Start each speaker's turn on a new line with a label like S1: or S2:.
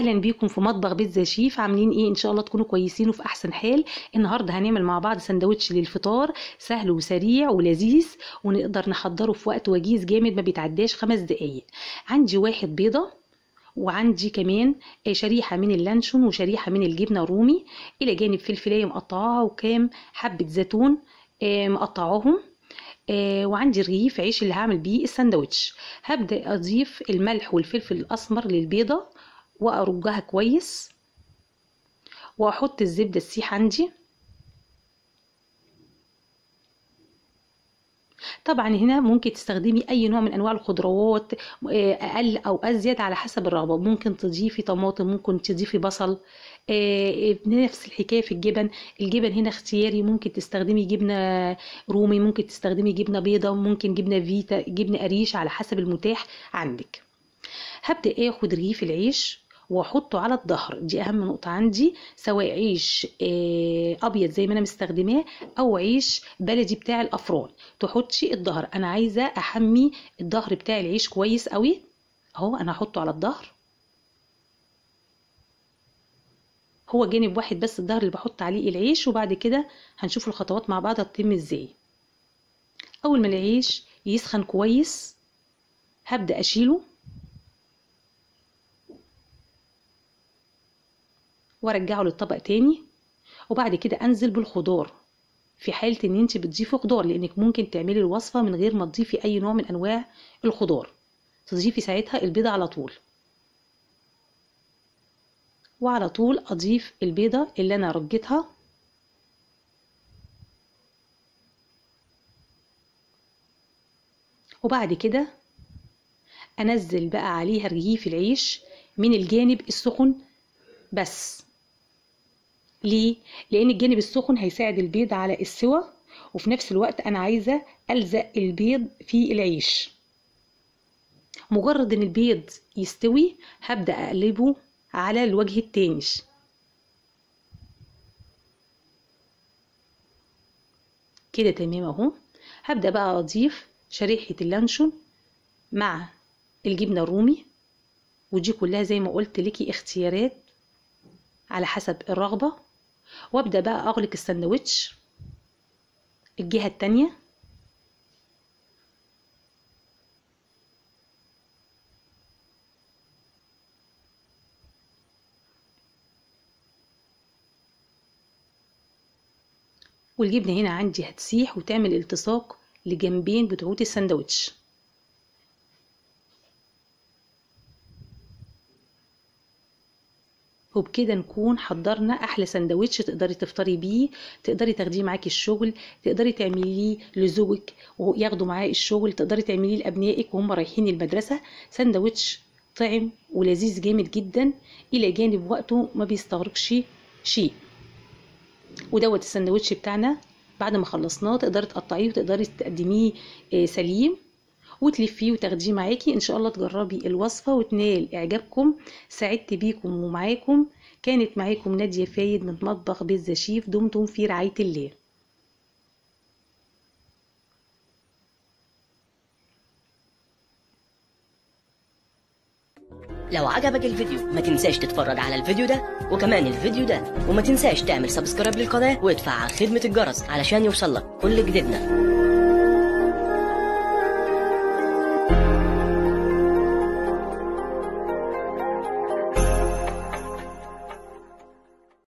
S1: أهلا بيكم في مطبخ بيتزا شيف عاملين إيه؟ إن شاء الله تكونوا كويسين وفي أحسن حال. النهارده هنعمل مع بعض سندوتش للفطار سهل وسريع ولذيذ ونقدر نحضره في وقت وجيز جامد ما بيتعداش خمس دقايق. عندي واحد بيضة وعندي كمان شريحة من اللانشون وشريحة من الجبنة الرومي. إلى جانب فلفلاية مقطعاها وكام حبة زيتون مقطعاهم. وعندي رغيف عيش اللي هعمل بيه الساندوتش هبدأ أضيف الملح والفلفل الأسمر للبيضة. وأرجها كويس. وأحط الزبدة السيح عندي. طبعا هنا ممكن تستخدمي أي نوع من أنواع الخضروات أقل أو أزيد على حسب الرغبة. ممكن تضيفي طماطم ممكن تضيفي بصل نفس الحكاية في الجبن. الجبن هنا اختياري. ممكن تستخدمي جبنة رومي ممكن تستخدمي جبنة بيضة ممكن جبنة فيتا جبنة قريش على حسب المتاح عندك. هبدأ آخد رغيف العيش. واحطه على الظهر. دي أهم نقطة عندي. سواء عيش أبيض زي ما أنا مستخدماه أو عيش بلدي بتاع الأفران. تحطي الظهر. أنا عايزة أحمي الظهر بتاع العيش كويس قوي. أهو أنا هحطه على الظهر. هو جانب واحد بس الظهر اللي بحط عليه العيش وبعد كده هنشوف الخطوات مع بعض هتتم إزاي. أول ما العيش يسخن كويس هبدأ أشيله. وارجعه للطبق تاني وبعد كده أنزل بالخضار. في حالة إن أنت بتضيفي خضار لأنك ممكن تعملي الوصفة من غير ما تضيفي أي نوع من أنواع الخضار. تضيفي ساعتها البيضة على طول. وعلى طول أضيف البيضة اللي أنا رجيتها. وبعد كده أنزل بقى عليها رغيف العيش من الجانب السخن بس. ليه؟ لأن الجانب السخن هيساعد البيض على السوى وفي نفس الوقت أنا عايزة ألزق البيض في العيش. مجرد إن البيض يستوي هبدأ أقلبه على الوجه التاني. كده تمام أهو. هبدأ بقى أضيف شريحة اللانشون مع الجبنة الرومي ودي كلها زي ما قلت لكي اختيارات على حسب الرغبة. وابدأ بقى أغلق الساندوتش الجهة التانية. والجبنة هنا عندي هتسيح وتعمل التصاق لجنبين بتوع الساندوتش وبكده نكون حضرنا أحلى سندوتش تقدري تفطري بيه تقدري تاخديه معاكي الشغل تقدري تعمليه لزوجك وياخدوا معاه الشغل تقدرري تعمليه لأبنائك وهم رايحين المدرسة. سندوتش طعم ولذيذ جامد جدا إلى جانب وقته ما بيستغرقش شيء. ودوت السندوتش بتاعنا بعد ما خلصناه تقدري تقطعيه وتقدري تقدميه سليم. وتلفيه وتاخديه معاكي. إن شاء الله تجربي الوصفة وتنال إعجابكم. سعدت بيكم ومعاكم. كانت معاكم نادية فايد من مطبخ بيتزا شيف دمتم في رعاية الله.
S2: لو عجبك الفيديو ما تنساش تتفرج على الفيديو ده وكمان الفيديو ده. وما تنساش تعمل سبسكرايب للقناة وادفع خدمة الجرس علشان يوصلك كل جديدنا.